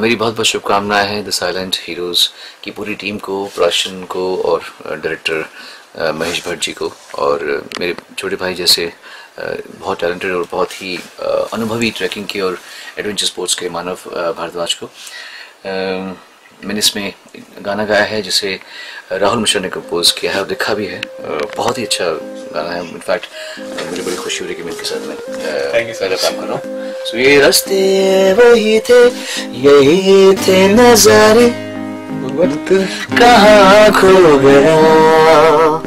मेरी बहुत बहुत शुभकामनाएँ हैं द साइलेंट हीरोज़ की पूरी टीम को प्रोडक्शन को और डायरेक्टर महेश भट्ट जी को। और मेरे छोटे भाई जैसे बहुत टैलेंटेड और बहुत ही अनुभवी ट्रैकिंग के और एडवेंचर स्पोर्ट्स के मानव भारद्वाज को। मैंने इसमें गाना गाया है जिसे राहुल मिश्रा ने कंपोज किया है और लिखा भी है। बहुत ही अच्छा गाना है। इनफैक्ट मुझे बड़ी खुशी हो रही है कि मैं इनके साथ में पहले काम कर रहा हूँ। रास्ते वही थे यही थे नजारे। कहा खो गया?